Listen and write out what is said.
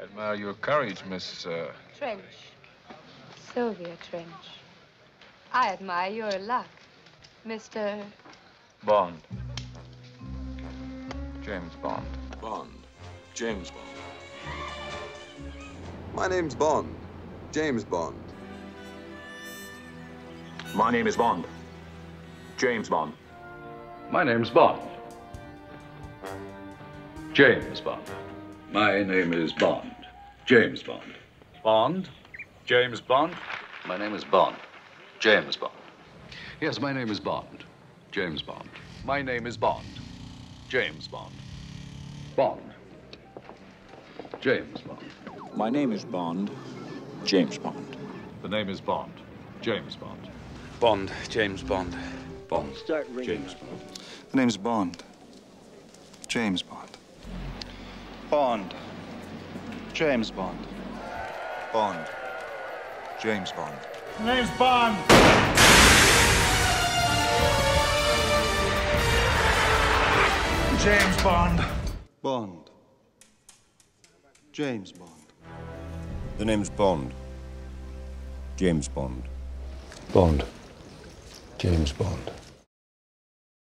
I admire your courage, Miss. Uh... Trench. Sylvia Trench. I admire your luck, Mr. Bond. James Bond. Bond. James Bond. My name's Bond. James Bond. My name is Bond. James Bond. My name's Bond. James Bond. My name is Bond. James Bond. Bond? James Bond? My name is Bond. James Bond. Yes, my name is Bond. James Bond. My name is Bond. James Bond. Bond. James Bond. My name is Bond. James Bond. The name is Bond. James Bond. Bond. James Bond. Bond. James Bond. The name's Bond. James Bond. Bond. James Bond. Bond. James Bond. The name's Bond. James Bond. Bond. James Bond. The name's Bond. James Bond. Bond. James Bond.